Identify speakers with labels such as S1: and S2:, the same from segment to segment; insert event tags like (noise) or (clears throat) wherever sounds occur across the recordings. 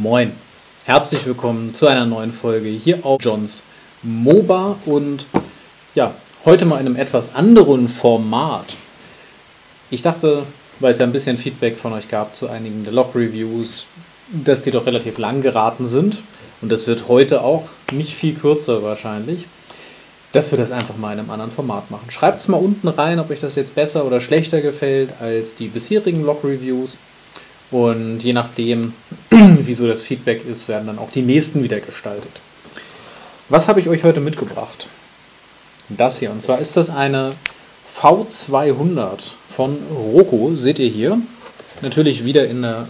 S1: Moin, herzlich willkommen zu einer neuen Folge hier auf Johns MOBA und ja, heute mal in einem etwas anderen Format. Ich dachte, weil es ja ein bisschen Feedback von euch gab zu einigen der Log-Reviews, dass die doch relativ lang geraten sind und das wird heute auch nicht viel kürzer wahrscheinlich, dass wir das einfach mal in einem anderen Format machen. Schreibt es mal unten rein, ob euch das jetzt besser oder schlechter gefällt als die bisherigen Log-Reviews. Und je nachdem, (clears throat) wie so das Feedback ist, werden dann auch die nächsten wieder gestaltet. Was habe ich euch heute mitgebracht? Das hier. Und zwar ist das eine V200 von Roku. Seht ihr hier. Natürlich wieder in der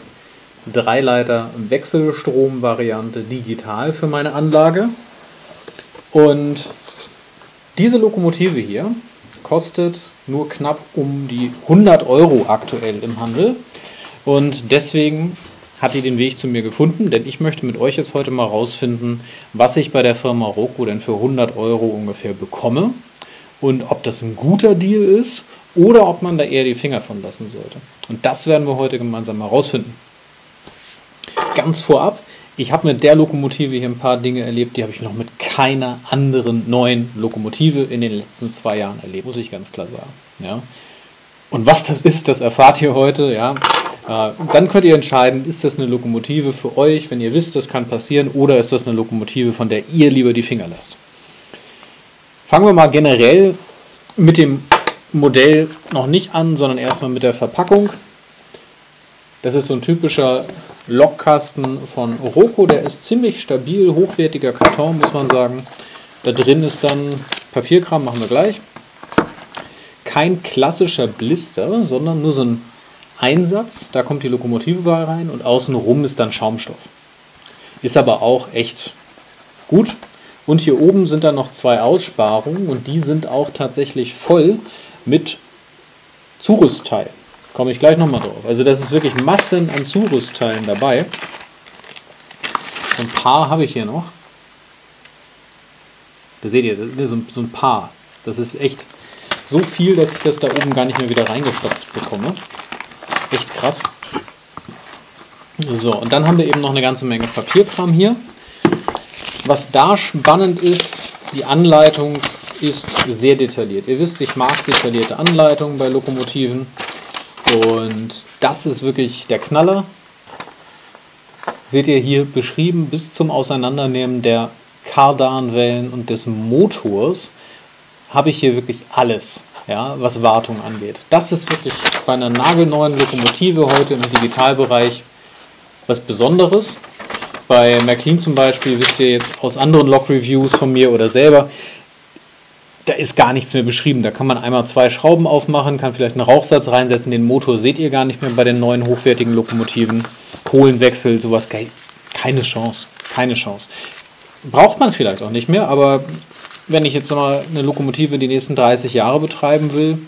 S1: Dreileiter Wechselstrom-Variante digital für meine Anlage. Und diese Lokomotive hier kostet nur knapp um die 100 Euro aktuell im Handel. Und deswegen hat die den Weg zu mir gefunden, denn ich möchte mit euch jetzt heute mal rausfinden, was ich bei der Firma Roku denn für 100 Euro ungefähr bekomme und ob das ein guter Deal ist oder ob man da eher die Finger von lassen sollte. Und das werden wir heute gemeinsam mal rausfinden. Ganz vorab, ich habe mit der Lokomotive hier ein paar Dinge erlebt, die habe ich noch mit keiner anderen neuen Lokomotive in den letzten zwei Jahren erlebt, muss ich ganz klar sagen. Ja. Und was das ist, das erfahrt ihr heute. Ja. Äh, dann könnt ihr entscheiden, ist das eine Lokomotive für euch, wenn ihr wisst, das kann passieren, oder ist das eine Lokomotive, von der ihr lieber die Finger lasst. Fangen wir mal generell mit dem Modell noch nicht an, sondern erstmal mit der Verpackung. Das ist so ein typischer Lokkasten von Roku, der ist ziemlich stabil, hochwertiger Karton, muss man sagen. Da drin ist dann Papierkram, machen wir gleich. Kein klassischer Blister, sondern nur so ein Einsatz, da kommt die Lokomotive rein und außenrum ist dann Schaumstoff. Ist aber auch echt gut. Und hier oben sind dann noch zwei Aussparungen und die sind auch tatsächlich voll mit Zurüstteilen. Komme ich gleich nochmal drauf. Also das ist wirklich Massen an Zurüstteilen dabei. So ein paar habe ich hier noch. Da seht ihr, so, so ein paar. Das ist echt so viel, dass ich das da oben gar nicht mehr wieder reingestopft bekomme. Echt krass. So, und dann haben wir eben noch eine ganze Menge Papierkram hier. Was da spannend ist, die Anleitung ist sehr detailliert. Ihr wisst, ich mag detaillierte Anleitungen bei Lokomotiven. Und das ist wirklich der Knaller. Seht ihr hier beschrieben bis zum Auseinandernehmen der Kardanwellen und des Motors habe ich hier wirklich alles ja, was Wartung angeht. Das ist wirklich bei einer nagelneuen Lokomotive heute im Digitalbereich was Besonderes. Bei McLean zum Beispiel, wisst ihr jetzt aus anderen Log-Reviews von mir oder selber, da ist gar nichts mehr beschrieben. Da kann man einmal zwei Schrauben aufmachen, kann vielleicht einen Rauchsatz reinsetzen. Den Motor seht ihr gar nicht mehr bei den neuen hochwertigen Lokomotiven. Kohlenwechsel, sowas, keine Chance. Keine Chance. Braucht man vielleicht auch nicht mehr, aber wenn ich jetzt mal eine Lokomotive die nächsten 30 Jahre betreiben will,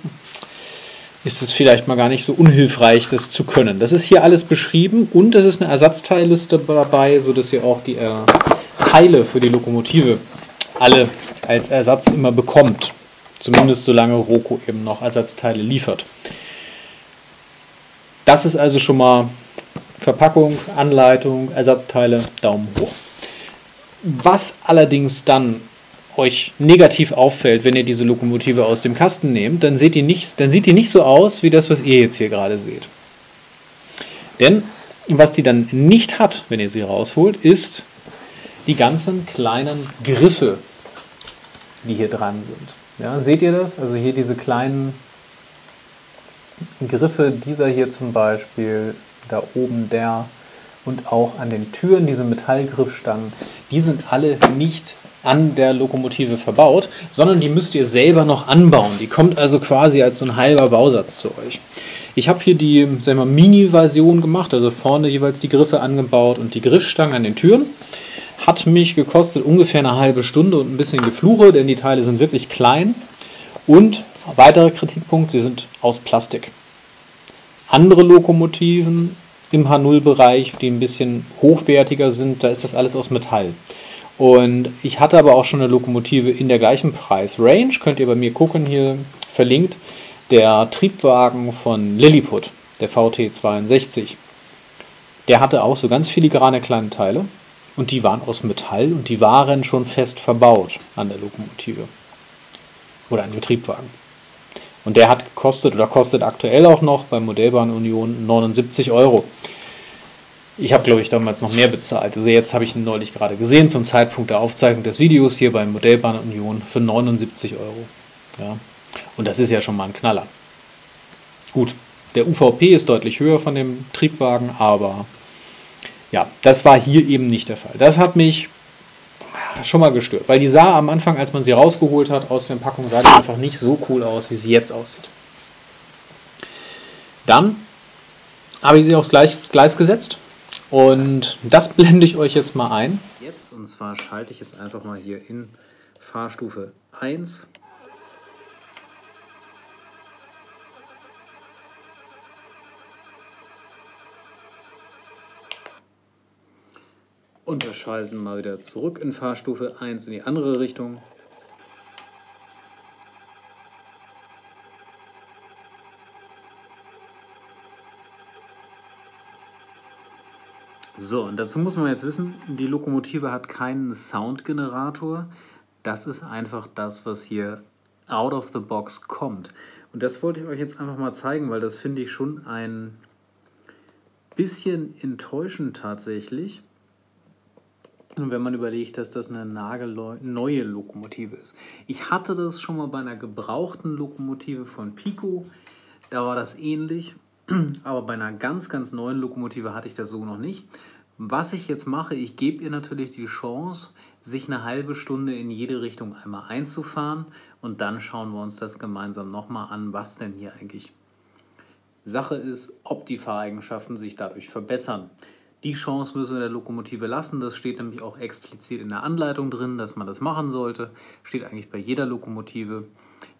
S1: ist es vielleicht mal gar nicht so unhilfreich, das zu können. Das ist hier alles beschrieben und es ist eine Ersatzteilliste dabei, sodass ihr auch die äh, Teile für die Lokomotive alle als Ersatz immer bekommt. Zumindest solange Roku eben noch Ersatzteile liefert. Das ist also schon mal Verpackung, Anleitung, Ersatzteile, Daumen hoch. Was allerdings dann euch negativ auffällt, wenn ihr diese Lokomotive aus dem Kasten nehmt, dann, seht ihr nicht, dann sieht die nicht so aus wie das, was ihr jetzt hier gerade seht. Denn was die dann nicht hat, wenn ihr sie rausholt, ist die ganzen kleinen Griffe, die hier dran sind. Ja, seht ihr das? Also hier diese kleinen Griffe, dieser hier zum Beispiel, da oben der und auch an den Türen diese Metallgriffstangen, die sind alle nicht an der Lokomotive verbaut, sondern die müsst ihr selber noch anbauen. Die kommt also quasi als so ein halber Bausatz zu euch. Ich habe hier die Mini-Version gemacht, also vorne jeweils die Griffe angebaut und die Griffstangen an den Türen. Hat mich gekostet ungefähr eine halbe Stunde und ein bisschen Gefluche, denn die Teile sind wirklich klein. Und weiterer Kritikpunkt, sie sind aus Plastik. Andere Lokomotiven im H0-Bereich, die ein bisschen hochwertiger sind, da ist das alles aus Metall. Und ich hatte aber auch schon eine Lokomotive in der gleichen Preisrange, könnt ihr bei mir gucken, hier verlinkt, der Triebwagen von Lilliput, der VT62. der hatte auch so ganz filigrane kleine Teile und die waren aus Metall und die waren schon fest verbaut an der Lokomotive oder an dem Triebwagen. Und der hat gekostet oder kostet aktuell auch noch bei Modellbahn Union 79 Euro. Ich habe, glaube ich, damals noch mehr bezahlt. Also jetzt habe ich ihn neulich gerade gesehen, zum Zeitpunkt der Aufzeichnung des Videos hier beim Modellbahn Union für 79 Euro. Ja. Und das ist ja schon mal ein Knaller. Gut, der UVP ist deutlich höher von dem Triebwagen, aber ja, das war hier eben nicht der Fall. Das hat mich schon mal gestört, weil die sah am Anfang, als man sie rausgeholt hat aus der Packung, sah die einfach nicht so cool aus, wie sie jetzt aussieht. Dann habe ich sie aufs Gleis gesetzt und das blende ich euch jetzt mal ein. Jetzt, und zwar schalte ich jetzt einfach mal hier in Fahrstufe 1 Und wir schalten mal wieder zurück in Fahrstufe 1 in die andere Richtung. So, und dazu muss man jetzt wissen, die Lokomotive hat keinen Soundgenerator. Das ist einfach das, was hier out of the box kommt. Und das wollte ich euch jetzt einfach mal zeigen, weil das finde ich schon ein bisschen enttäuschend tatsächlich. Und wenn man überlegt, dass das eine nagelneue Lokomotive ist. Ich hatte das schon mal bei einer gebrauchten Lokomotive von Pico. Da war das ähnlich. (clears throat) Aber bei einer ganz, ganz neuen Lokomotive hatte ich das so noch nicht. Was ich jetzt mache, ich gebe ihr natürlich die Chance, sich eine halbe Stunde in jede Richtung einmal einzufahren. Und dann schauen wir uns das gemeinsam nochmal an, was denn hier eigentlich Sache ist, ob die Fahreigenschaften sich dadurch verbessern. Die Chance müssen wir der Lokomotive lassen. Das steht nämlich auch explizit in der Anleitung drin, dass man das machen sollte. Steht eigentlich bei jeder Lokomotive.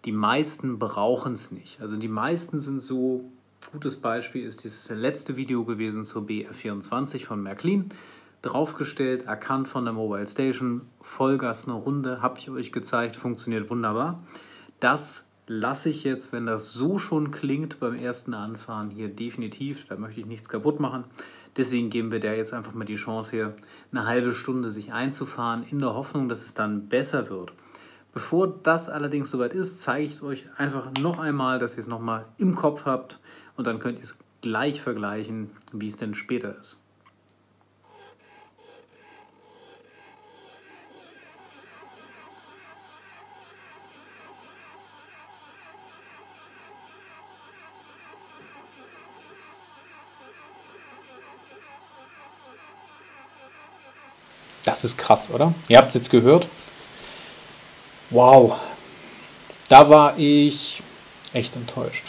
S1: Die meisten brauchen es nicht. Also die meisten sind so, gutes Beispiel ist das letzte Video gewesen zur BR24 von Märklin. Draufgestellt, erkannt von der Mobile Station, Vollgas eine Runde, habe ich euch gezeigt, funktioniert wunderbar. Das lasse ich jetzt, wenn das so schon klingt beim ersten Anfahren, hier definitiv, da möchte ich nichts kaputt machen. Deswegen geben wir der jetzt einfach mal die Chance hier, eine halbe Stunde sich einzufahren, in der Hoffnung, dass es dann besser wird. Bevor das allerdings soweit ist, zeige ich es euch einfach noch einmal, dass ihr es nochmal im Kopf habt und dann könnt ihr es gleich vergleichen, wie es denn später ist. Das ist krass, oder? Ihr habt es jetzt gehört. Wow. Da war ich echt enttäuscht.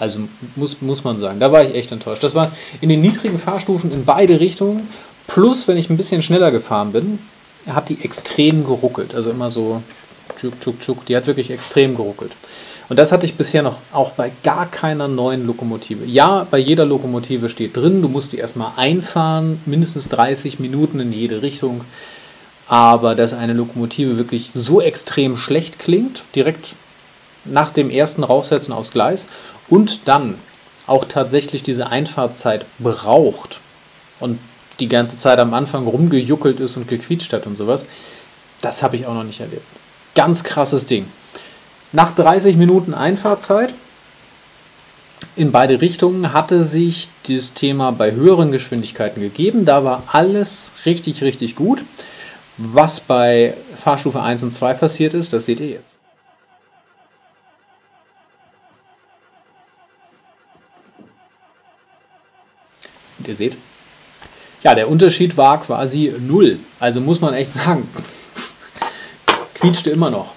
S1: Also muss, muss man sagen, da war ich echt enttäuscht. Das war in den niedrigen Fahrstufen in beide Richtungen. Plus, wenn ich ein bisschen schneller gefahren bin, hat die extrem geruckelt. Also immer so tschuk, tschuk, tschuk. Die hat wirklich extrem geruckelt. Und das hatte ich bisher noch auch bei gar keiner neuen Lokomotive. Ja, bei jeder Lokomotive steht drin, du musst die erstmal einfahren, mindestens 30 Minuten in jede Richtung. Aber dass eine Lokomotive wirklich so extrem schlecht klingt, direkt nach dem ersten Raufsetzen aufs Gleis und dann auch tatsächlich diese Einfahrtzeit braucht und die ganze Zeit am Anfang rumgejuckelt ist und gequietscht hat und sowas, das habe ich auch noch nicht erlebt. Ganz krasses Ding. Nach 30 Minuten Einfahrzeit in beide Richtungen hatte sich das Thema bei höheren Geschwindigkeiten gegeben. Da war alles richtig, richtig gut. Was bei Fahrstufe 1 und 2 passiert ist, das seht ihr jetzt. Ihr seht, ja, der Unterschied war quasi null. Also muss man echt sagen, (laughs) quietschte immer noch.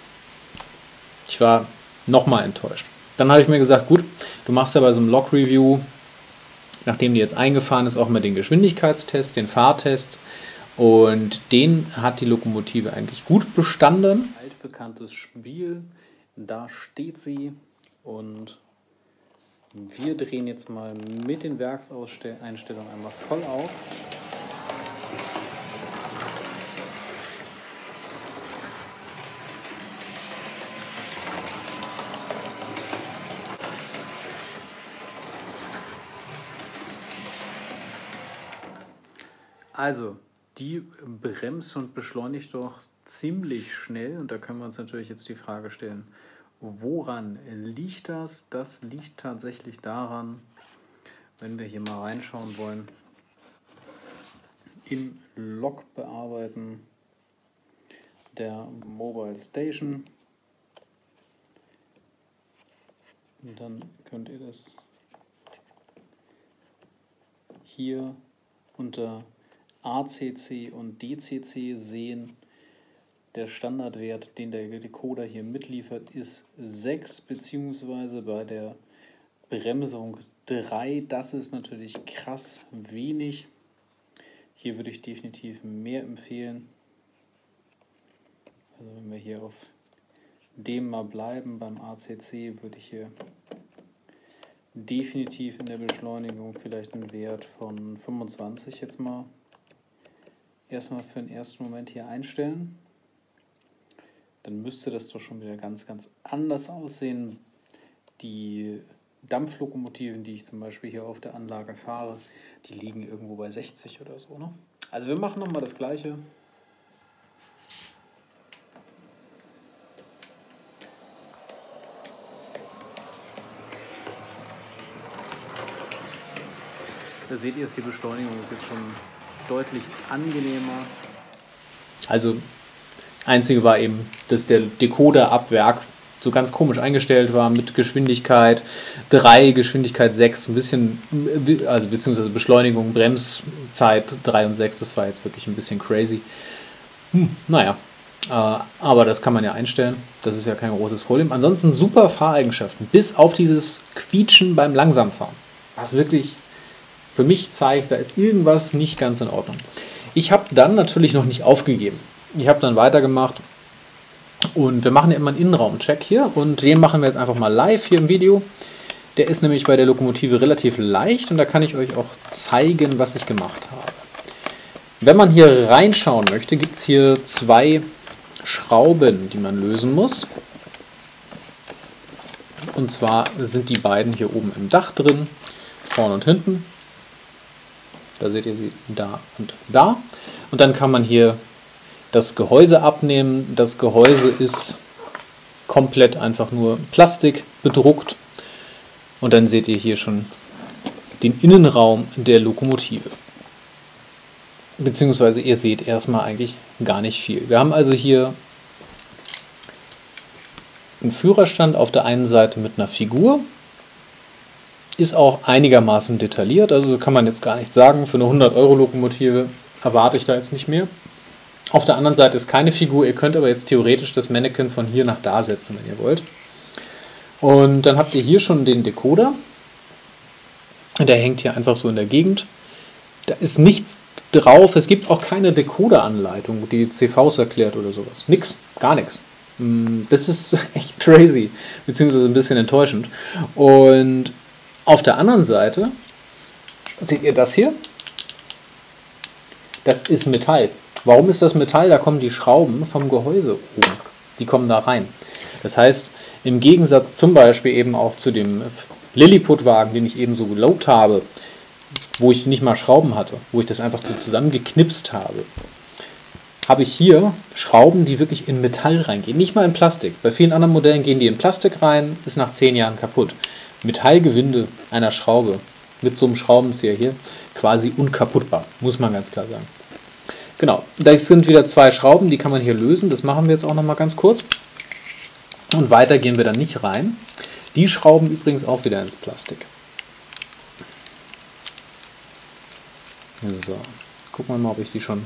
S1: Ich war nochmal enttäuscht. Dann habe ich mir gesagt, gut, du machst ja bei so einem Log-Review, nachdem die jetzt eingefahren ist, auch mal den Geschwindigkeitstest, den Fahrtest. Und den hat die Lokomotive eigentlich gut bestanden. Altbekanntes Spiel, da steht sie und wir drehen jetzt mal mit den Werkseinstellungen einmal voll auf. Also, die bremst und beschleunigt doch ziemlich schnell. Und da können wir uns natürlich jetzt die Frage stellen, woran liegt das? Das liegt tatsächlich daran, wenn wir hier mal reinschauen wollen, im Log bearbeiten der Mobile Station. Und dann könnt ihr das hier unter ACC und DCC sehen. Der Standardwert, den der Decoder hier mitliefert, ist 6 bzw. bei der Bremsung 3. Das ist natürlich krass wenig. Hier würde ich definitiv mehr empfehlen. Also wenn wir hier auf dem mal bleiben beim ACC, würde ich hier definitiv in der Beschleunigung vielleicht einen Wert von 25 jetzt mal erstmal für den ersten Moment hier einstellen. Dann müsste das doch schon wieder ganz, ganz anders aussehen. Die Dampflokomotiven, die ich zum Beispiel hier auf der Anlage fahre, die liegen irgendwo bei 60 oder so. Ne? Also wir machen nochmal das gleiche. Da seht ihr, ist die Beschleunigung ist jetzt schon deutlich angenehmer. Also, einzige war eben, dass der Decoder ab Werk so ganz komisch eingestellt war mit Geschwindigkeit 3, Geschwindigkeit 6, ein bisschen, also beziehungsweise Beschleunigung, Bremszeit 3 und 6, das war jetzt wirklich ein bisschen crazy. Hm, naja, äh, aber das kann man ja einstellen, das ist ja kein großes Problem. Ansonsten super Fahreigenschaften, bis auf dieses Quietschen beim Langsamfahren, was wirklich für mich zeigt, da ist irgendwas nicht ganz in Ordnung. Ich habe dann natürlich noch nicht aufgegeben. Ich habe dann weitergemacht und wir machen ja immer einen Innenraumcheck hier und den machen wir jetzt einfach mal live hier im Video. Der ist nämlich bei der Lokomotive relativ leicht und da kann ich euch auch zeigen, was ich gemacht habe. Wenn man hier reinschauen möchte, gibt es hier zwei Schrauben, die man lösen muss. Und zwar sind die beiden hier oben im Dach drin, vorne und hinten. Da seht ihr sie da und da. Und dann kann man hier das Gehäuse abnehmen. Das Gehäuse ist komplett einfach nur Plastik bedruckt. Und dann seht ihr hier schon den Innenraum der Lokomotive. Beziehungsweise ihr seht erstmal eigentlich gar nicht viel. Wir haben also hier einen Führerstand auf der einen Seite mit einer Figur ist auch einigermaßen detailliert, also kann man jetzt gar nicht sagen, für eine 100-Euro-Lokomotive erwarte ich da jetzt nicht mehr. Auf der anderen Seite ist keine Figur, ihr könnt aber jetzt theoretisch das Mannequin von hier nach da setzen, wenn ihr wollt. Und dann habt ihr hier schon den Decoder. Der hängt hier einfach so in der Gegend. Da ist nichts drauf, es gibt auch keine Decoder-Anleitung, die CVs erklärt oder sowas. Nix, gar nichts. Mm, das ist (laughs) echt crazy, beziehungsweise ein bisschen enttäuschend. Und auf der anderen Seite seht ihr das hier. Das ist Metall. Warum ist das Metall? Da kommen die Schrauben vom Gehäuse oben. Die kommen da rein. Das heißt, im Gegensatz zum Beispiel eben auch zu dem Lilliput-Wagen, den ich eben so gelobt habe, wo ich nicht mal Schrauben hatte, wo ich das einfach so zusammengeknipst habe, habe ich hier Schrauben, die wirklich in Metall reingehen, nicht mal in Plastik. Bei vielen anderen Modellen gehen die in Plastik rein, ist nach 10 Jahren kaputt. Metallgewinde einer Schraube mit so einem Schraubenzieher hier quasi unkaputtbar, muss man ganz klar sagen. Genau, da sind wieder zwei Schrauben, die kann man hier lösen, das machen wir jetzt auch nochmal ganz kurz. Und weiter gehen wir dann nicht rein. Die Schrauben übrigens auch wieder ins Plastik. So, gucken wir mal, ob ich die schon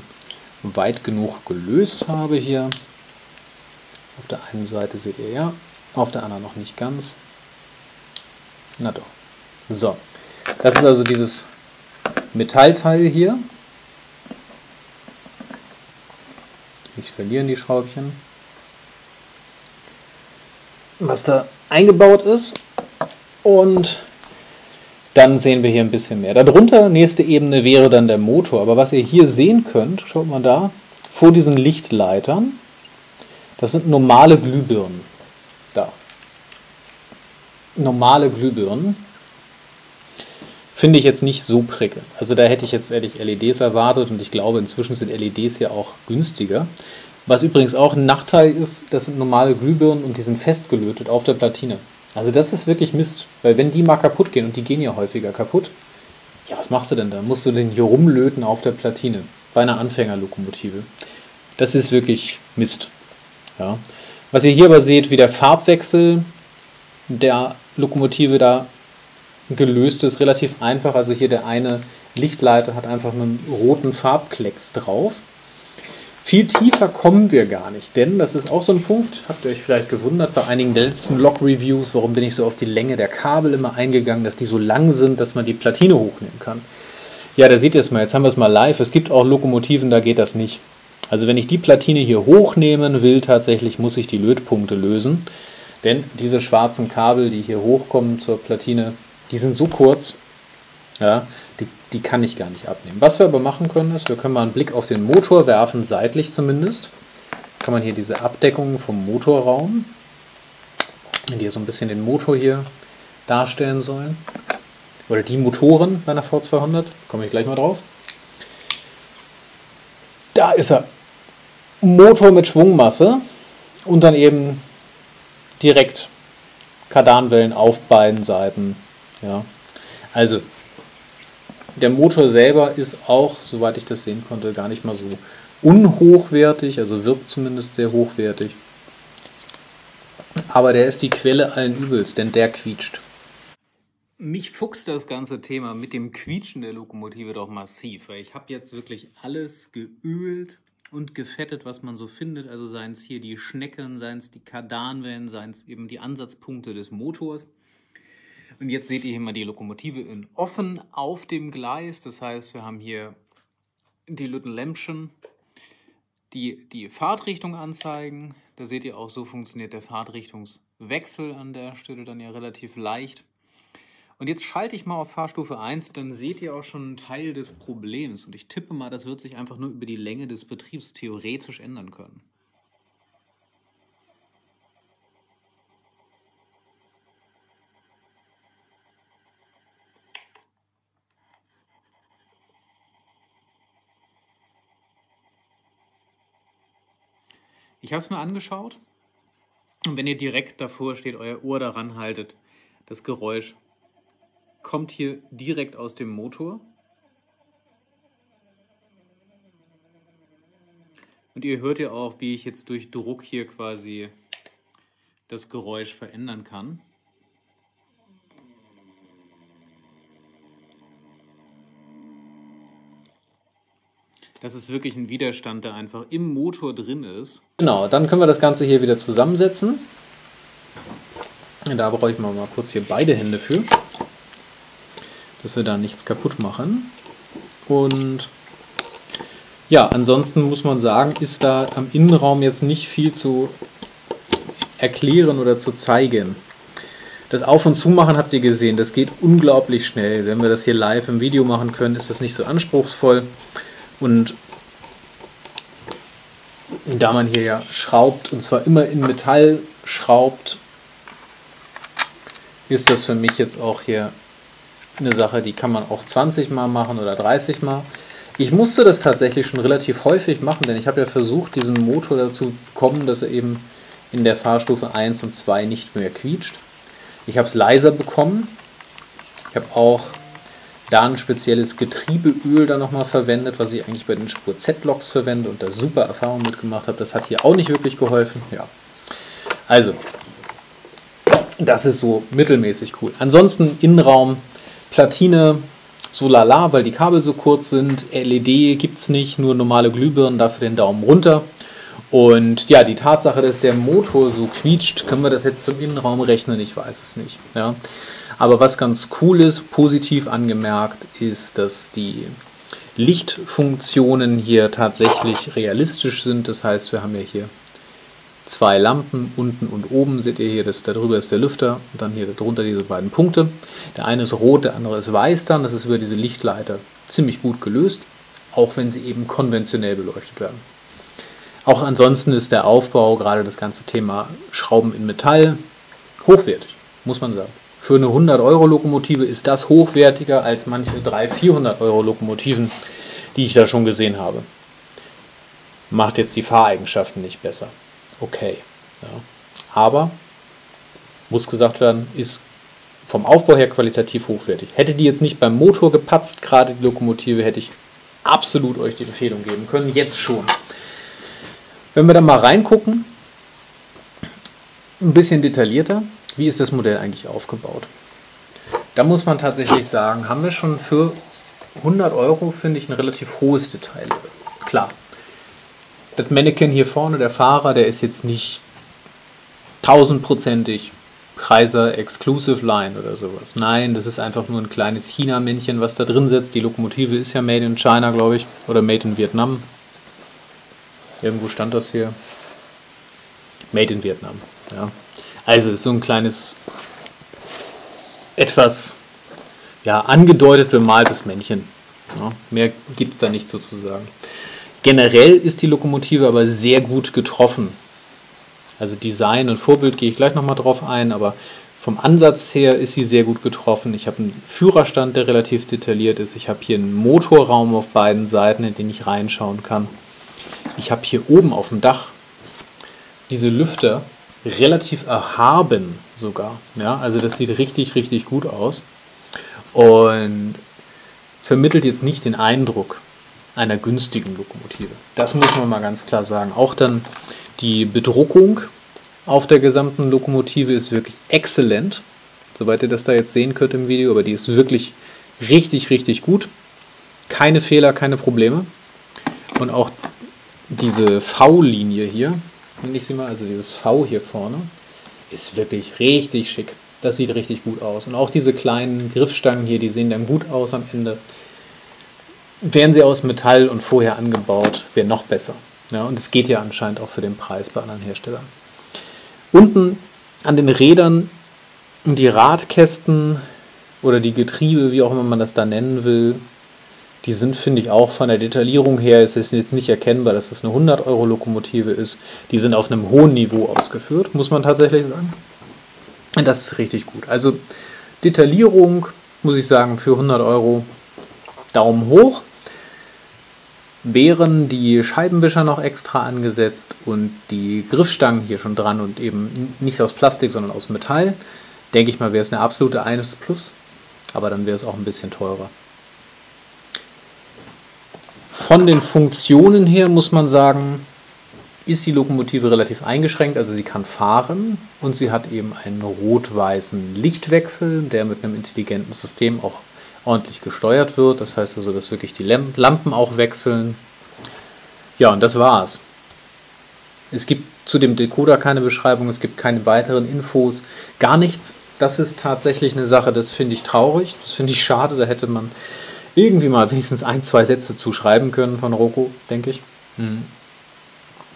S1: weit genug gelöst habe hier. Auf der einen Seite seht ihr ja, auf der anderen noch nicht ganz. Na doch. So. Das ist also dieses Metallteil hier. Nicht verlieren die Schraubchen. Was da eingebaut ist. Und dann sehen wir hier ein bisschen mehr. Darunter, nächste Ebene, wäre dann der Motor. Aber was ihr hier sehen könnt, schaut mal da, vor diesen Lichtleitern, das sind normale Glühbirnen. Da normale Glühbirnen. Finde ich jetzt nicht so prickelnd. Also da hätte ich jetzt ehrlich LEDs erwartet und ich glaube, inzwischen sind LEDs ja auch günstiger. Was übrigens auch ein Nachteil ist, das sind normale Glühbirnen und die sind festgelötet auf der Platine. Also das ist wirklich Mist, weil wenn die mal kaputt gehen und die gehen ja häufiger kaputt, ja, was machst du denn da? Musst du den hier rumlöten auf der Platine bei einer Anfängerlokomotive. Das ist wirklich Mist. Ja. Was ihr hier aber seht, wie der Farbwechsel der Lokomotive da gelöst ist, relativ einfach. Also hier der eine Lichtleiter hat einfach einen roten Farbklecks drauf. Viel tiefer kommen wir gar nicht, denn das ist auch so ein Punkt, habt ihr euch vielleicht gewundert bei einigen der letzten Log-Reviews, warum bin ich so auf die Länge der Kabel immer eingegangen, dass die so lang sind, dass man die Platine hochnehmen kann. Ja, da seht ihr es mal, jetzt haben wir es mal live. Es gibt auch Lokomotiven, da geht das nicht. Also wenn ich die Platine hier hochnehmen will, tatsächlich muss ich die Lötpunkte lösen, denn diese schwarzen Kabel, die hier hochkommen zur Platine, die sind so kurz, ja, die, die kann ich gar nicht abnehmen. Was wir aber machen können, ist, wir können mal einen Blick auf den Motor werfen, seitlich zumindest. Kann man hier diese Abdeckung vom Motorraum, die hier so ein bisschen den Motor hier darstellen sollen. Oder die Motoren bei einer V200, komme ich gleich mal drauf. Da ist er. Motor mit Schwungmasse und dann eben direkt Kardanwellen auf beiden Seiten. Ja. Also der Motor selber ist auch, soweit ich das sehen konnte, gar nicht mal so unhochwertig, also wirkt zumindest sehr hochwertig. Aber der ist die Quelle allen Übels, denn der quietscht. Mich fuchst das ganze Thema mit dem Quietschen der Lokomotive doch massiv, weil ich habe jetzt wirklich alles geölt und gefettet, was man so findet. Also seien es hier die Schnecken, seien es die Kardanwellen, seien es eben die Ansatzpunkte des Motors. Und jetzt seht ihr hier mal die Lokomotive in offen auf dem Gleis. Das heißt, wir haben hier die Lüttenlämpchen, die die Fahrtrichtung anzeigen. Da seht ihr auch, so funktioniert der Fahrtrichtungswechsel an der Stelle dann ja relativ leicht. Und jetzt schalte ich mal auf Fahrstufe 1, dann seht ihr auch schon einen Teil des Problems. Und ich tippe mal, das wird sich einfach nur über die Länge des Betriebs theoretisch ändern können. Ich habe es mir angeschaut und wenn ihr direkt davor steht, euer Ohr daran haltet, das Geräusch kommt hier direkt aus dem Motor. Und ihr hört ja auch, wie ich jetzt durch Druck hier quasi das Geräusch verändern kann. Das ist wirklich ein Widerstand, der einfach im Motor drin ist. Genau, dann können wir das Ganze hier wieder zusammensetzen. Da brauche ich mal, kurz hier beide Hände für, dass wir da nichts kaputt machen. Und ja, ansonsten muss man sagen, ist da am Innenraum jetzt nicht viel zu erklären oder zu zeigen. Das Auf- und Zumachen habt ihr gesehen, das geht unglaublich schnell. Wenn wir das hier live im Video machen können, ist das nicht so anspruchsvoll. Und da man hier ja schraubt, und zwar immer in Metall schraubt, ist das für mich jetzt auch hier eine Sache, die kann man auch 20 Mal machen oder 30 Mal. Ich musste das tatsächlich schon relativ häufig machen, denn ich habe ja versucht, diesen Motor dazu kommen, dass er eben in der Fahrstufe 1 und 2 nicht mehr quietscht. Ich habe es leiser bekommen. Ich habe auch da ein spezielles Getriebeöl dann nochmal verwendet, was ich eigentlich bei den Spur Z-Loks verwende und da super Erfahrungen mitgemacht habe. Das hat hier auch nicht wirklich geholfen. Ja. Also, das ist so mittelmäßig cool. Ansonsten Innenraum, Platine, so lala, weil die Kabel so kurz sind. LED gibt es nicht, nur normale Glühbirnen, dafür den Daumen runter. Und ja, die Tatsache, dass der Motor so quietscht, können wir das jetzt zum Innenraum rechnen? Ich weiß es nicht. Ja. Aber was ganz cool ist, positiv angemerkt, ist, dass die Lichtfunktionen hier tatsächlich realistisch sind. Das heißt, wir haben ja hier zwei Lampen, unten und oben seht ihr hier, das darüber ist der Lüfter und dann hier darunter diese beiden Punkte. Der eine ist rot, der andere ist weiß dann. Das ist über diese Lichtleiter ziemlich gut gelöst, auch wenn sie eben konventionell beleuchtet werden. Auch ansonsten ist der Aufbau, gerade das ganze Thema Schrauben in Metall, hochwertig, muss man sagen. Für eine 100-Euro-Lokomotive ist das hochwertiger als manche 300, 400 Euro-Lokomotiven, die ich da schon gesehen habe. Macht jetzt die Fahreigenschaften nicht besser. Okay. Ja. Aber, muss gesagt werden, ist vom Aufbau her qualitativ hochwertig. Hätte die jetzt nicht beim Motor gepatzt, gerade die Lokomotive, hätte ich absolut euch die Empfehlung geben können, jetzt schon. Wenn wir da mal reingucken, ein bisschen detaillierter, wie ist das Modell eigentlich aufgebaut? Da muss man tatsächlich sagen, haben wir schon für 100 Euro, finde ich, ein relativ hohes Detail. Klar, das Mannequin hier vorne, der Fahrer, der ist jetzt nicht tausendprozentig Kaiser Exclusive Line oder sowas. Nein, das ist einfach nur ein kleines China-Männchen, was da drin sitzt. Die Lokomotive ist ja made in China, glaube ich, oder made in Vietnam. Irgendwo stand das hier. Made in Vietnam. Ja. Also ist so ein kleines, etwas ja, angedeutet bemaltes Männchen. Ja, mehr gibt es da nicht sozusagen. Generell ist die Lokomotive aber sehr gut getroffen. Also Design und Vorbild gehe ich gleich nochmal drauf ein, aber vom Ansatz her ist sie sehr gut getroffen. Ich habe einen Führerstand, der relativ detailliert ist. Ich habe hier einen Motorraum auf beiden Seiten, in den ich reinschauen kann. Ich habe hier oben auf dem Dach diese Lüfter relativ erhaben sogar. Ja, also das sieht richtig, richtig gut aus und vermittelt jetzt nicht den Eindruck einer günstigen Lokomotive. Das muss man mal ganz klar sagen. Auch dann die Bedruckung auf der gesamten Lokomotive ist wirklich exzellent, soweit ihr das da jetzt sehen könnt im Video, aber die ist wirklich richtig, richtig gut. Keine Fehler, keine Probleme. Und auch diese V-Linie hier, nenne ich sie mal, also dieses V hier vorne, ist wirklich richtig schick. Das sieht richtig gut aus. Und auch diese kleinen Griffstangen hier, die sehen dann gut aus am Ende. Wären sie aus Metall und vorher angebaut, wäre noch besser. Ja, und es geht ja anscheinend auch für den Preis bei anderen Herstellern. Unten an den Rädern die Radkästen oder die Getriebe, wie auch immer man das da nennen will, die sind, finde ich, auch von der Detaillierung her, es ist jetzt nicht erkennbar, dass das eine 100-Euro-Lokomotive ist. Die sind auf einem hohen Niveau ausgeführt, muss man tatsächlich sagen. Und das ist richtig gut. Also Detaillierung, muss ich sagen, für 100 Euro Daumen hoch. Wären die Scheibenwischer noch extra angesetzt und die Griffstangen hier schon dran und eben nicht aus Plastik, sondern aus Metall, denke ich mal, wäre es eine absolute 1 Plus. Aber dann wäre es auch ein bisschen teurer. Von den Funktionen her muss man sagen, ist die Lokomotive relativ eingeschränkt. Also sie kann fahren und sie hat eben einen rot-weißen Lichtwechsel, der mit einem intelligenten System auch ordentlich gesteuert wird. Das heißt also, dass wirklich die Lampen auch wechseln. Ja, und das war's. Es gibt zu dem Decoder keine Beschreibung, es gibt keine weiteren Infos, gar nichts. Das ist tatsächlich eine Sache, das finde ich traurig, das finde ich schade, da hätte man irgendwie mal wenigstens ein, zwei Sätze zuschreiben können von Roko, denke ich. Hm.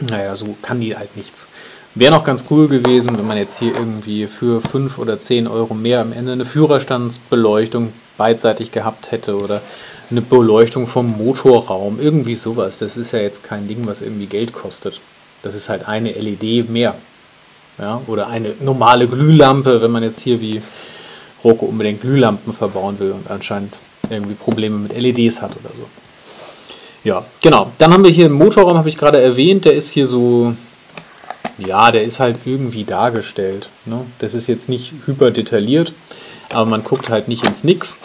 S1: Naja, so kann die halt nichts. Wäre noch ganz cool gewesen, wenn man jetzt hier irgendwie für 5 oder 10 Euro mehr am Ende eine Führerstandsbeleuchtung beidseitig gehabt hätte oder eine Beleuchtung vom Motorraum, irgendwie sowas. Das ist ja jetzt kein Ding, was irgendwie Geld kostet. Das ist halt eine LED mehr. Ja, oder eine normale Glühlampe, wenn man jetzt hier wie Rocco unbedingt Glühlampen verbauen will und anscheinend irgendwie Probleme mit LEDs hat oder so. Ja, genau. Dann haben wir hier den Motorraum, habe ich gerade erwähnt, der ist hier so, ja, der ist halt irgendwie dargestellt. Ne? Das ist jetzt nicht hyper detailliert, aber man guckt halt nicht ins Nix.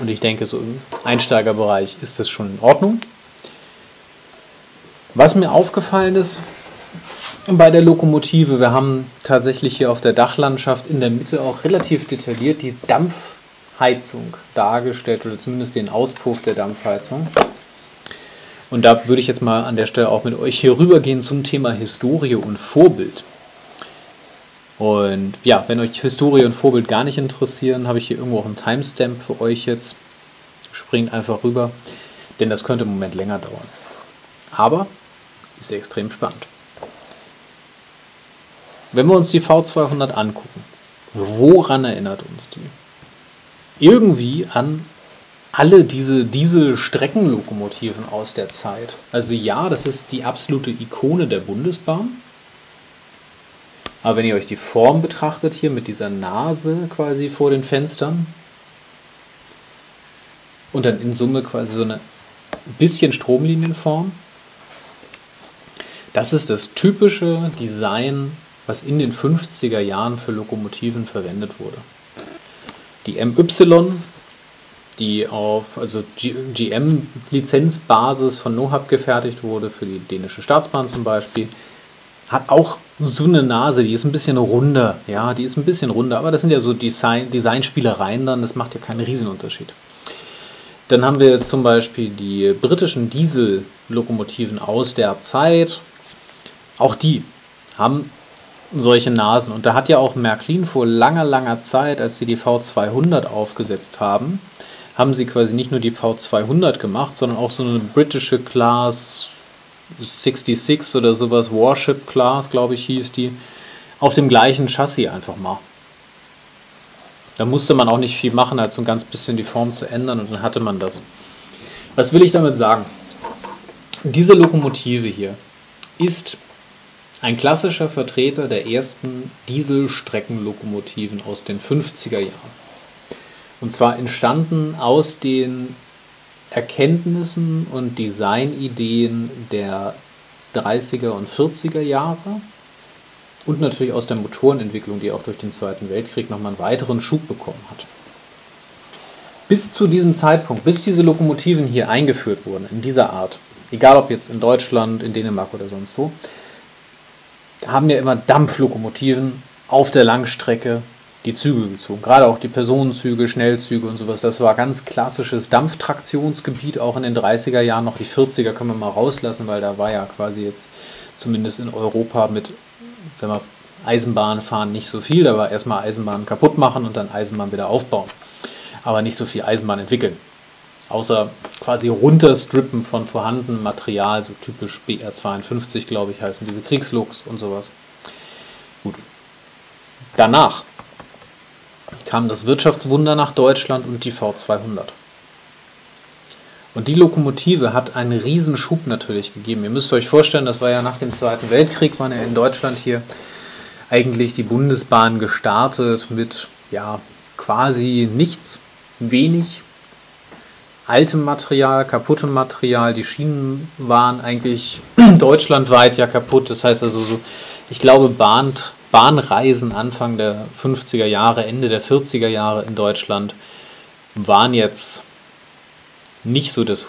S1: Und ich denke, so im Einsteigerbereich ist das schon in Ordnung. Was mir aufgefallen ist bei der Lokomotive, wir haben tatsächlich hier auf der Dachlandschaft in der Mitte auch relativ detailliert die Dampf Heizung dargestellt oder zumindest den Auspuff der Dampfheizung. Und da würde ich jetzt mal an der Stelle auch mit euch hier rübergehen zum Thema Historie und Vorbild. Und ja, wenn euch Historie und Vorbild gar nicht interessieren, habe ich hier irgendwo auch einen Timestamp für euch jetzt. Springt einfach rüber, denn das könnte im Moment länger dauern. Aber ist extrem spannend. Wenn wir uns die V200 angucken, woran erinnert uns die? Irgendwie an alle diese, diese Streckenlokomotiven aus der Zeit. Also ja, das ist die absolute Ikone der Bundesbahn. Aber wenn ihr euch die Form betrachtet hier mit dieser Nase quasi vor den Fenstern und dann in Summe quasi so eine bisschen Stromlinienform, das ist das typische Design, was in den 50er Jahren für Lokomotiven verwendet wurde. Die MY, die auf also GM-Lizenzbasis von NoHub gefertigt wurde, für die dänische Staatsbahn zum Beispiel, hat auch so eine Nase, die ist ein bisschen runder, ja, die ist ein bisschen runder, aber das sind ja so Design, Designspielereien dann, das macht ja keinen Riesenunterschied. Dann haben wir zum Beispiel die britischen Diesellokomotiven aus der Zeit, auch die haben solche Nasen. Und da hat ja auch Märklin vor langer, langer Zeit, als sie die V200 aufgesetzt haben, haben sie quasi nicht nur die V200 gemacht, sondern auch so eine britische Class 66 oder sowas, Warship Class, glaube ich, hieß die, auf dem gleichen Chassis einfach mal. Da musste man auch nicht viel machen, als so ein ganz bisschen die Form zu ändern und dann hatte man das. Was will ich damit sagen? Diese Lokomotive hier ist ein klassischer Vertreter der ersten Dieselstreckenlokomotiven aus den 50er Jahren. Und zwar entstanden aus den Erkenntnissen und Designideen der 30er und 40er Jahre und natürlich aus der Motorenentwicklung, die auch durch den Zweiten Weltkrieg nochmal einen weiteren Schub bekommen hat. Bis zu diesem Zeitpunkt, bis diese Lokomotiven hier eingeführt wurden, in dieser Art, egal ob jetzt in Deutschland, in Dänemark oder sonst wo, haben ja immer Dampflokomotiven auf der Langstrecke die Züge gezogen. Gerade auch die Personenzüge, Schnellzüge und sowas. Das war ganz klassisches Dampftraktionsgebiet, auch in den 30er Jahren noch. Die 40er können wir mal rauslassen, weil da war ja quasi jetzt zumindest in Europa mit, wenn wir Eisenbahn fahren, nicht so viel. Da war erstmal Eisenbahn kaputt machen und dann Eisenbahn wieder aufbauen. Aber nicht so viel Eisenbahn entwickeln. Außer quasi runterstrippen von vorhandenem Material, so typisch BR52, glaube ich, heißen diese Kriegsloks und sowas. Gut. Danach kam das Wirtschaftswunder nach Deutschland und die V200. Und die Lokomotive hat einen Riesenschub natürlich gegeben. Ihr müsst euch vorstellen, das war ja nach dem Zweiten Weltkrieg, waren ja in Deutschland hier eigentlich die Bundesbahn gestartet mit ja quasi nichts, wenig altem Material, kaputtem Material. Die Schienen waren eigentlich (clears throat) deutschlandweit ja kaputt. Das heißt also so, ich glaube, Bahn, Bahnreisen Anfang der 50er Jahre, Ende der 40er Jahre in Deutschland waren jetzt nicht so das,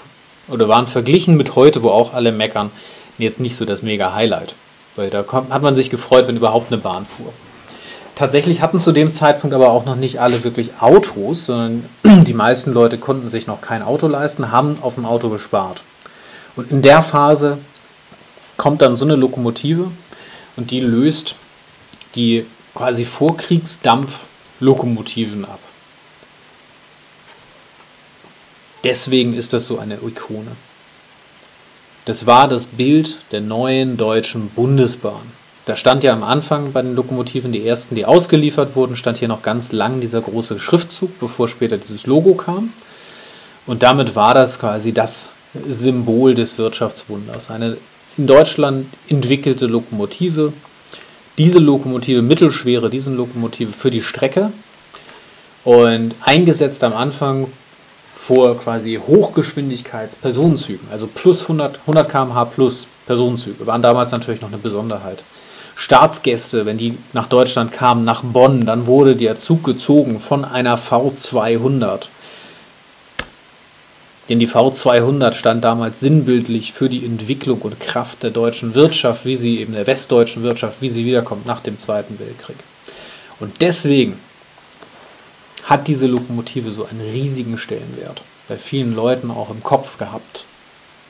S1: oder waren verglichen mit heute, wo auch alle meckern, jetzt nicht so das mega Highlight. Weil da hat man sich gefreut, wenn überhaupt eine Bahn fuhr. Tatsächlich hatten zu dem Zeitpunkt aber auch noch nicht alle wirklich Autos, sondern (clears throat) die meisten Leute konnten sich noch kein Auto leisten, haben auf dem Auto gespart. Und in der Phase kommt dann so eine Lokomotive und die löst die quasi Vorkriegsdampflokomotiven ab. Deswegen ist das so eine Ikone. Das war das Bild der neuen deutschen Bundesbahn. Da stand ja am Anfang bei den Lokomotiven, die ersten, die ausgeliefert wurden, stand hier noch ganz lang dieser große Schriftzug, bevor später dieses Logo kam. Und damit war das quasi das Symbol des Wirtschaftswunders. Eine in Deutschland entwickelte Lokomotive, diese Lokomotive, mittelschwere Diesellokomotive für die Strecke und eingesetzt am Anfang vor quasi Hochgeschwindigkeits-Personenzügen, also plus 100, 100 km/h plus Personenzüge, waren damals natürlich noch eine Besonderheit. Staatsgäste, wenn die nach Deutschland kamen, nach Bonn, dann wurde der Zug gezogen von einer V200. Denn die V200 stand damals sinnbildlich für die Entwicklung und Kraft der deutschen Wirtschaft, wie sie eben der westdeutschen Wirtschaft, wie sie wiederkommt nach dem Zweiten Weltkrieg. Und deswegen hat diese Lokomotive so einen riesigen Stellenwert bei vielen Leuten auch im Kopf gehabt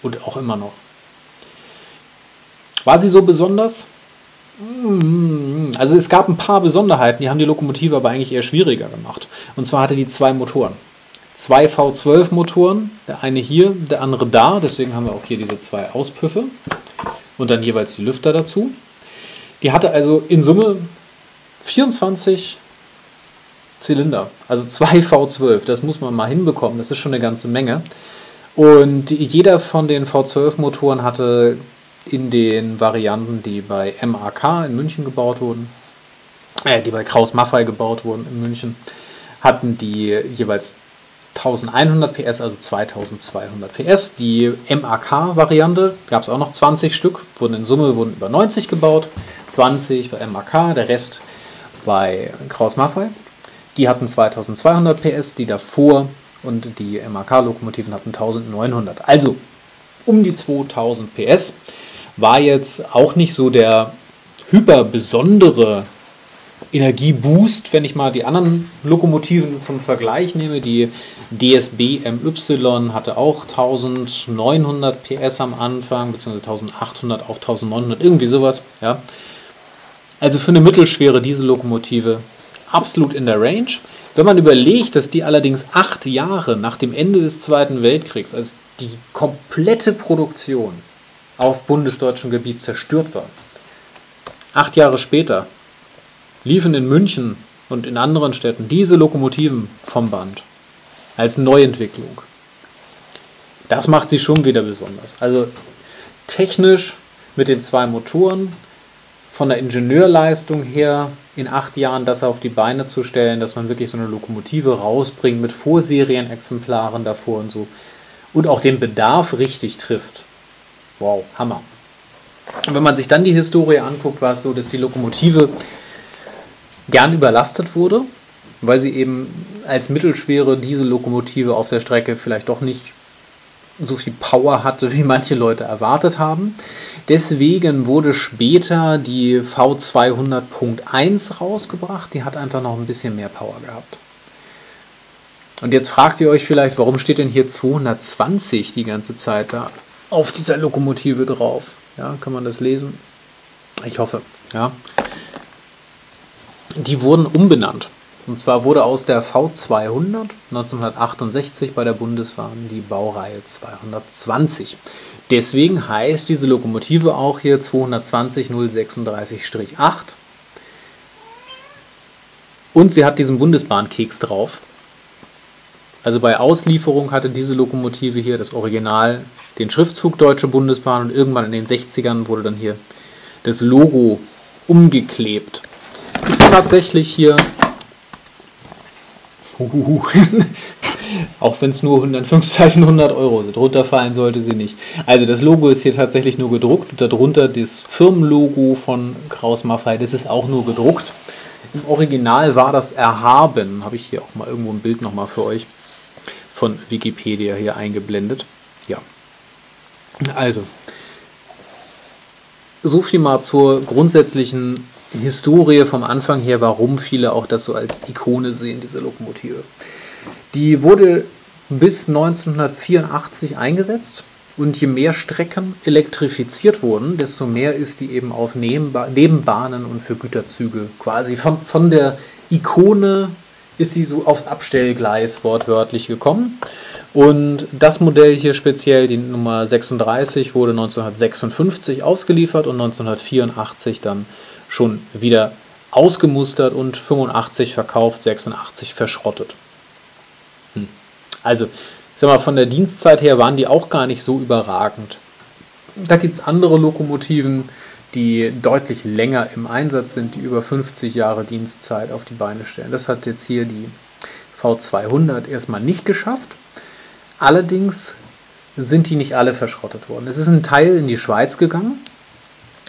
S1: und auch immer noch. War sie so besonders? Hm, also es gab ein paar Besonderheiten, die haben die Lokomotive aber eigentlich eher schwieriger gemacht. Und zwar hatte die zwei Motoren. Zwei V12-Motoren, der eine hier, der andere da, deswegen haben wir auch hier diese zwei Auspüffe. Und dann jeweils die Lüfter dazu. Die hatte also in Summe 24 Zylinder, also zwei V12, das muss man mal hinbekommen, das ist schon eine ganze Menge. Und jeder von den V12-Motoren hatte in den Varianten, die bei MAK in München gebaut wurden, äh, die bei Kraus Maffei gebaut wurden in München, hatten die jeweils 1100 PS, also 2200 PS. Die MAK-Variante gab es auch noch 20 Stück, wurden in Summe wurden über 90 gebaut, 20 bei MAK, der Rest bei Kraus Maffei. Die hatten 2200 PS, die davor und die MAK-Lokomotiven hatten 1900. Also um die 2000 PS war jetzt auch nicht so der hyper besondere Energieboost, wenn ich mal die anderen Lokomotiven zum Vergleich nehme. Die DSB MY hatte auch 1900 PS am Anfang, beziehungsweise 1800 auf 1900, irgendwie sowas. Ja. Also für eine mittelschwere Diesellokomotive absolut in der Range. Wenn man überlegt, dass die allerdings acht Jahre nach dem Ende des Zweiten Weltkriegs, als die komplette Produktion auf bundesdeutschem Gebiet zerstört war, acht Jahre später liefen in München und in anderen Städten diese Lokomotiven vom Band als Neuentwicklung. Das macht sie schon wieder besonders. Also technisch mit den zwei Motoren, von der Ingenieurleistung her in acht Jahren das auf die Beine zu stellen, dass man wirklich so eine Lokomotive rausbringt mit Vorserienexemplaren davor und so und auch den Bedarf richtig trifft. Wow, Hammer. Und wenn man sich dann die Historie anguckt, war es so, dass die Lokomotive gern überlastet wurde, weil sie eben als mittelschwere Diesellokomotive auf der Strecke vielleicht doch nicht so viel Power hatte, wie manche Leute erwartet haben. Deswegen wurde später die V200.1 rausgebracht. Die hat einfach noch ein bisschen mehr Power gehabt. Und jetzt fragt ihr euch vielleicht, warum steht denn hier 220 die ganze Zeit da auf dieser Lokomotive drauf? Ja, kann man das lesen? Ich hoffe, ja. Die wurden umbenannt. Und zwar wurde aus der V200 1968 bei der Bundesbahn die Baureihe 220. Deswegen heißt diese Lokomotive auch hier 220 036-8. Und sie hat diesen Bundesbahnkeks drauf. Also bei Auslieferung hatte diese Lokomotive hier das Original den Schriftzug Deutsche Bundesbahn und irgendwann in den 60ern wurde dann hier das Logo umgeklebt. Ist tatsächlich hier Uhuhu. (laughs) Auch wenn es nur 105 100 Euro sind. Runterfallen sollte sie nicht. Also das Logo ist hier tatsächlich nur gedruckt. Und darunter das Firmenlogo von Kraus Maffei, das ist auch nur gedruckt. Im Original war das Erhaben. Habe ich hier auch mal irgendwo ein Bild nochmal für euch von Wikipedia hier eingeblendet. Ja. Also. So viel mal zur grundsätzlichen Historie vom Anfang her, warum viele auch das so als Ikone sehen, diese Lokomotive. Die wurde bis 1984 eingesetzt und je mehr Strecken elektrifiziert wurden, desto mehr ist die eben auf Nebenbahnen und für Güterzüge quasi von, von der Ikone ist sie so aufs Abstellgleis wortwörtlich gekommen. Und das Modell hier speziell, die Nummer 36, wurde 1956 ausgeliefert und 1984 dann schon wieder ausgemustert und 85 verkauft, 86 verschrottet. Hm. Also, sag mal, von der Dienstzeit her waren die auch gar nicht so überragend. Da gibt es andere Lokomotiven, die deutlich länger im Einsatz sind, die über 50 Jahre Dienstzeit auf die Beine stellen. Das hat jetzt hier die V200 erstmal nicht geschafft. Allerdings sind die nicht alle verschrottet worden. Es ist ein Teil in die Schweiz gegangen,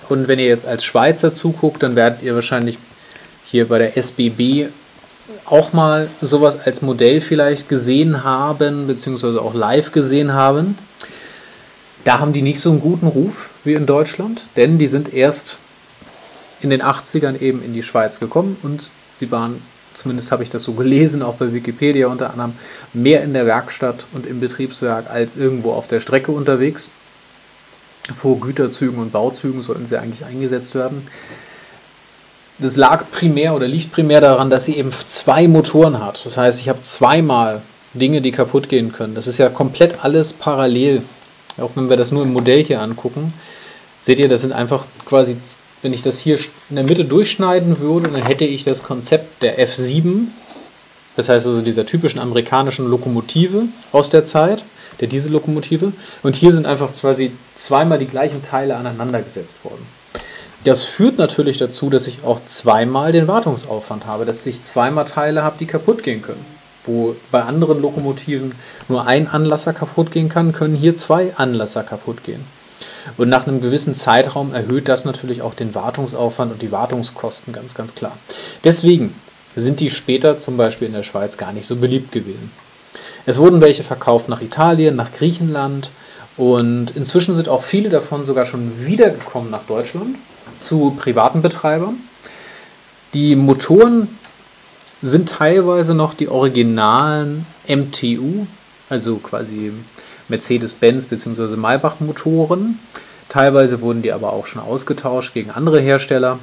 S1: und wenn ihr jetzt als Schweizer zuguckt, dann werdet ihr wahrscheinlich hier bei der SBB auch mal sowas als Modell vielleicht gesehen haben, beziehungsweise auch live gesehen haben. Da haben die nicht so einen guten Ruf wie in Deutschland, denn die sind erst in den 80ern eben in die Schweiz gekommen und sie waren, zumindest habe ich das so gelesen, auch bei Wikipedia unter anderem, mehr in der Werkstatt und im Betriebswerk als irgendwo auf der Strecke unterwegs vor Güterzügen und Bauzügen sollten sie eigentlich eingesetzt werden. Das lag primär oder liegt primär daran, dass sie eben zwei Motoren hat. Das heißt, ich habe zweimal Dinge, die kaputt gehen können. Das ist ja komplett alles parallel. Auch wenn wir das nur im Modell hier angucken, seht ihr, das sind einfach quasi, wenn ich das hier in der Mitte durchschneiden würde, dann hätte ich das Konzept der F7, das heißt also dieser typischen amerikanischen Lokomotive aus der Zeit, der Diesellokomotive. Und hier sind einfach quasi zweimal die gleichen Teile aneinander gesetzt worden. Das führt natürlich dazu, dass ich auch zweimal den Wartungsaufwand habe, dass ich zweimal Teile habe, die kaputt gehen können. Wo bei anderen Lokomotiven nur ein Anlasser kaputt gehen kann, können hier zwei Anlasser kaputt gehen. Und nach einem gewissen Zeitraum erhöht das natürlich auch den Wartungsaufwand und die Wartungskosten ganz, ganz klar. Deswegen sind die später zum Beispiel in der Schweiz gar nicht so beliebt gewesen. Es wurden welche verkauft nach Italien, nach Griechenland und inzwischen sind auch viele davon sogar schon wiedergekommen nach Deutschland zu privaten Betreibern. Die Motoren sind teilweise noch die originalen MTU, also quasi Mercedes-Benz bzw. Maybach-Motoren. Teilweise wurden die aber auch schon ausgetauscht gegen andere Hersteller.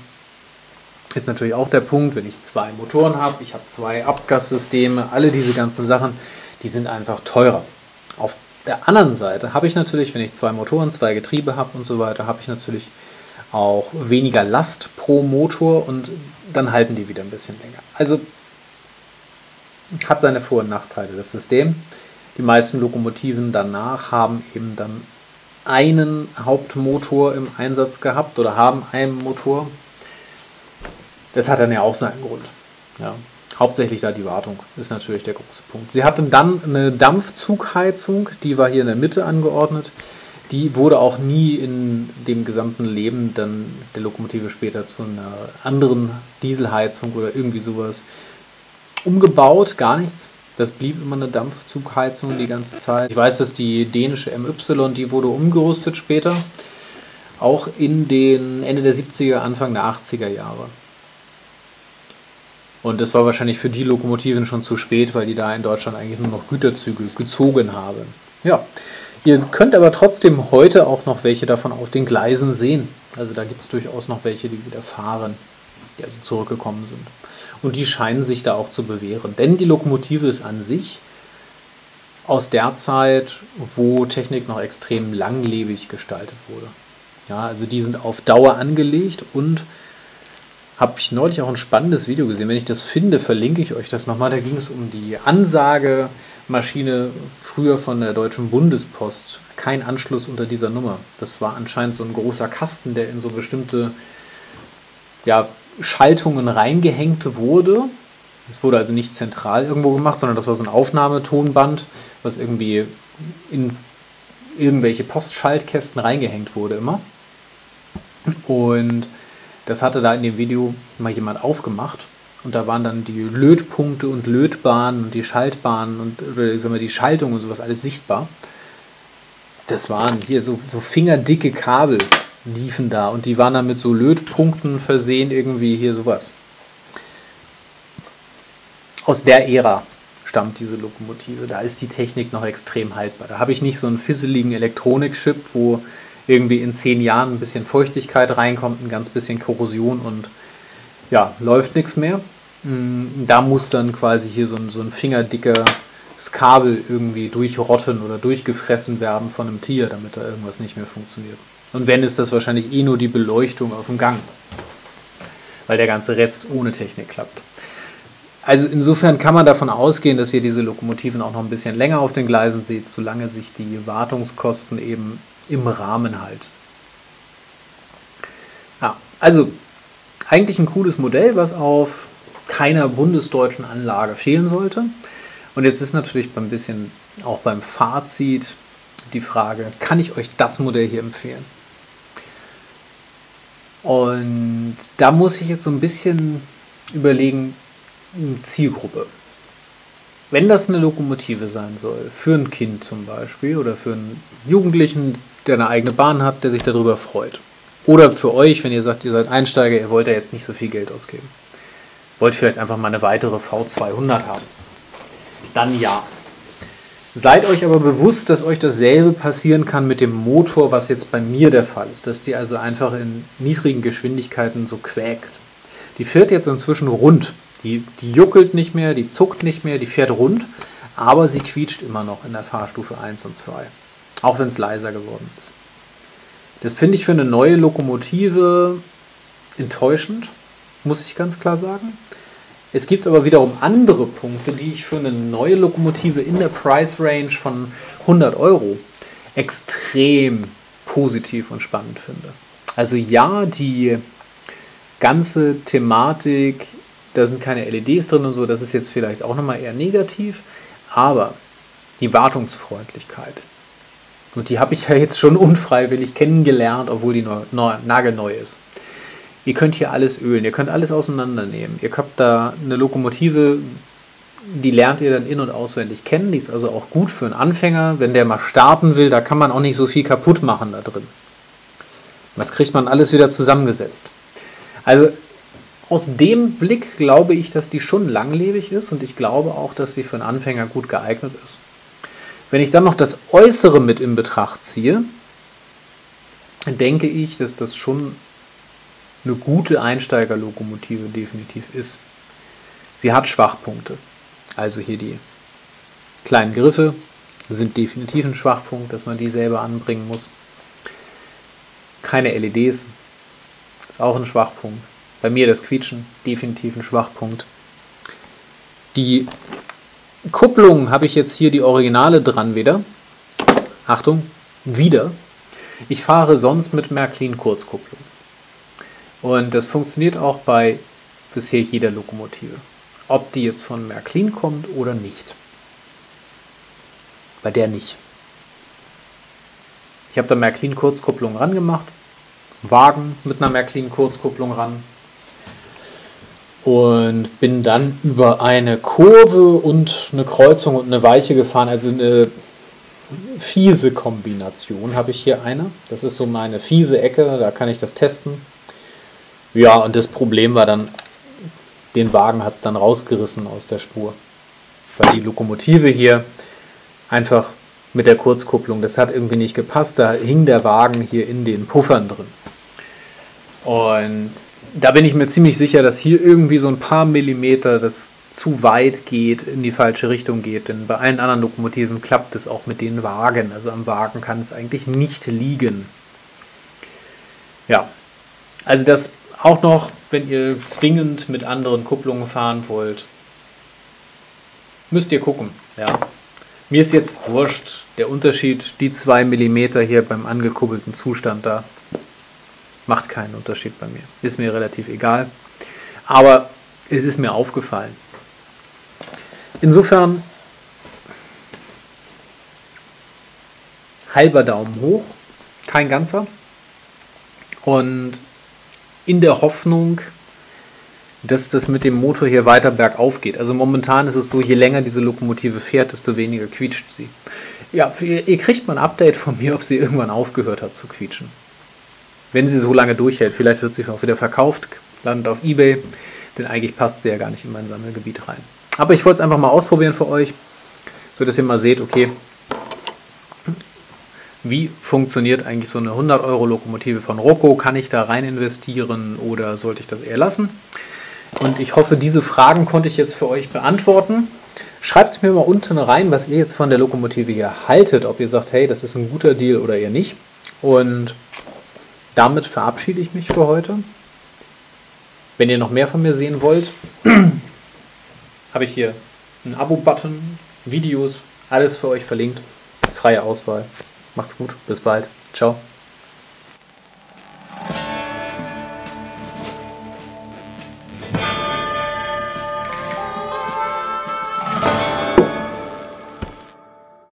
S1: Ist natürlich auch der Punkt, wenn ich zwei Motoren habe, ich habe zwei Abgassysteme, alle diese ganzen Sachen, die sind einfach teurer. Auf der anderen Seite habe ich natürlich, wenn ich zwei Motoren, zwei Getriebe habe und so weiter, habe ich natürlich auch weniger Last pro Motor und dann halten die wieder ein bisschen länger. Also hat seine Vor- und Nachteile, das System. Die meisten Lokomotiven danach haben eben dann einen Hauptmotor im Einsatz gehabt oder haben einen Motor. Das hat dann ja auch seinen Grund. Ja. Hauptsächlich da die Wartung ist natürlich der große Punkt. Sie hatten dann eine Dampfzugheizung, die war hier in der Mitte angeordnet. Die wurde auch nie in dem gesamten Leben dann der Lokomotive später zu einer anderen Dieselheizung oder irgendwie sowas umgebaut, gar nichts. Das blieb immer eine Dampfzugheizung die ganze Zeit. Ich weiß, dass die dänische MY, die wurde umgerüstet später, auch in den Ende der 70er, Anfang der 80er Jahre. Und das war wahrscheinlich für die Lokomotiven schon zu spät, weil die da in Deutschland eigentlich nur noch Güterzüge gezogen haben. Ja, ihr könnt aber trotzdem heute auch noch welche davon auf den Gleisen sehen. Also da gibt es durchaus noch welche, die wieder fahren, die also zurückgekommen sind. Und die scheinen sich da auch zu bewähren. Denn die Lokomotive ist an sich aus der Zeit, wo Technik noch extrem langlebig gestaltet wurde. Ja, also die sind auf Dauer angelegt und habe ich neulich auch ein spannendes Video gesehen. Wenn ich das finde, verlinke ich euch das nochmal. Da ging es um die Ansagemaschine früher von der Deutschen Bundespost. Kein Anschluss unter dieser Nummer. Das war anscheinend so ein großer Kasten, der in so bestimmte ja, Schaltungen reingehängt wurde. Es wurde also nicht zentral irgendwo gemacht, sondern das war so ein Aufnahmetonband, was irgendwie in irgendwelche Postschaltkästen reingehängt wurde immer. Und das hatte da in dem Video mal jemand aufgemacht. Und da waren dann die Lötpunkte und Lötbahnen und die Schaltbahnen und oder sagen wir, die Schaltung und sowas alles sichtbar. Das waren hier so, so fingerdicke Kabel liefen da und die waren dann mit so Lötpunkten versehen, irgendwie hier sowas. Aus der Ära stammt diese Lokomotive. Da ist die Technik noch extrem haltbar. Da habe ich nicht so einen fisseligen Elektronikchip, wo irgendwie in zehn Jahren ein bisschen Feuchtigkeit reinkommt, ein ganz bisschen Korrosion und ja, läuft nichts mehr. Mm, da muss dann quasi hier so ein, so ein fingerdicker Kabel irgendwie durchrotten oder durchgefressen werden von einem Tier, damit da irgendwas nicht mehr funktioniert. Und wenn, ist das wahrscheinlich eh nur die Beleuchtung auf dem Gang, weil der ganze Rest ohne Technik klappt. Also insofern kann man davon ausgehen, dass ihr diese Lokomotiven auch noch ein bisschen länger auf den Gleisen seht, solange sich die Wartungskosten eben im Rahmen halt. Ja, also eigentlich ein cooles Modell, was auf keiner bundesdeutschen Anlage fehlen sollte. Und jetzt ist natürlich beim bisschen auch beim Fazit die Frage, kann ich euch das Modell hier empfehlen? Und da muss ich jetzt so ein bisschen überlegen, Zielgruppe. Wenn das eine Lokomotive sein soll, für ein Kind zum Beispiel oder für einen Jugendlichen, der eine eigene Bahn hat, der sich darüber freut. Oder für euch, wenn ihr sagt, ihr seid Einsteiger, ihr wollt ja jetzt nicht so viel Geld ausgeben. Wollt vielleicht einfach mal eine weitere V200 haben. Dann ja. Seid euch aber bewusst, dass euch dasselbe passieren kann mit dem Motor, was jetzt bei mir der Fall ist. Dass die also einfach in niedrigen Geschwindigkeiten so quäkt. Die fährt jetzt inzwischen rund. Die, die juckelt nicht mehr, die zuckt nicht mehr, die fährt rund, aber sie quietscht immer noch in der Fahrstufe 1 und 2. Auch wenn es leiser geworden ist. Das finde ich für eine neue Lokomotive enttäuschend, muss ich ganz klar sagen. Es gibt aber wiederum andere Punkte, die ich für eine neue Lokomotive in der Price Range von 100 Euro extrem positiv und spannend finde. Also ja, die ganze Thematik, da sind keine LEDs drin und so, das ist jetzt vielleicht auch nochmal eher negativ, aber die Wartungsfreundlichkeit, und die habe ich ja jetzt schon unfreiwillig kennengelernt, obwohl die neu, neu, nagelneu ist. Ihr könnt hier alles ölen, ihr könnt alles auseinandernehmen. Ihr habt da eine Lokomotive, die lernt ihr dann in- und auswendig kennen. Die ist also auch gut für einen Anfänger. Wenn der mal starten will, da kann man auch nicht so viel kaputt machen da drin. Das kriegt man alles wieder zusammengesetzt. Also aus dem Blick glaube ich, dass die schon langlebig ist und ich glaube auch, dass sie für einen Anfänger gut geeignet ist. Wenn ich dann noch das Äußere mit in Betracht ziehe, denke ich, dass das schon eine gute Einsteigerlokomotive definitiv ist. Sie hat Schwachpunkte. Also hier die kleinen Griffe sind definitiv ein Schwachpunkt, dass man die selber anbringen muss. Keine LEDs ist auch ein Schwachpunkt. Bei mir das Quietschen definitiv ein Schwachpunkt. Die Kupplung habe ich jetzt hier die Originale dran wieder. Achtung, wieder. Ich fahre sonst mit Märklin Kurzkupplung. Und das funktioniert auch bei bisher jeder Lokomotive. Ob die jetzt von Märklin kommt oder nicht. Bei der nicht. Ich habe da Märklin Kurzkupplung ran gemacht. Wagen mit einer Märklin Kurzkupplung ran. Und bin dann über eine Kurve und eine Kreuzung und eine Weiche gefahren. Also eine fiese Kombination habe ich hier eine. Das ist so meine fiese Ecke, da kann ich das testen. Ja, und das Problem war dann, den Wagen hat es dann rausgerissen aus der Spur. Weil die Lokomotive hier einfach mit der Kurzkupplung, das hat irgendwie nicht gepasst, da hing der Wagen hier in den Puffern drin. Und da bin ich mir ziemlich sicher, dass hier irgendwie so ein paar Millimeter das zu weit geht, in die falsche Richtung geht. Denn bei allen anderen Lokomotiven klappt es auch mit den Wagen. Also am Wagen kann es eigentlich nicht liegen. Ja, also das auch noch, wenn ihr zwingend mit anderen Kupplungen fahren wollt, müsst ihr gucken. Ja. Mir ist jetzt wurscht, der Unterschied, die 2 mm hier beim angekuppelten Zustand da, macht keinen Unterschied bei mir. Ist mir relativ egal. Aber es ist mir aufgefallen. Insofern halber Daumen hoch, kein ganzer. Und in der Hoffnung, dass das mit dem Motor hier weiter bergauf geht. Also momentan ist es so, je länger diese Lokomotive fährt, desto weniger quietscht sie. Ja, ihr kriegt mal ein Update von mir, ob sie irgendwann aufgehört hat zu quietschen. Wenn sie so lange durchhält, vielleicht wird sie auch wieder verkauft, landet auf Ebay, denn eigentlich passt sie ja gar nicht in mein Sammelgebiet rein. Aber ich wollte es einfach mal ausprobieren für euch, so dass ihr mal seht, okay, wie funktioniert eigentlich so eine 100 Euro Lokomotive von Rocco? Kann ich da rein investieren oder sollte ich das eher lassen? Und ich hoffe, diese Fragen konnte ich jetzt für euch beantworten. Schreibt mir mal unten rein, was ihr jetzt von der Lokomotive hier haltet, ob ihr sagt, hey, das ist ein guter Deal oder eher nicht. Und damit verabschiede ich mich für heute. Wenn ihr noch mehr von mir sehen wollt, (clears throat) habe ich hier einen Abo-Button, Videos, alles für euch verlinkt. Freie Auswahl. Macht's gut, bis bald. Ciao.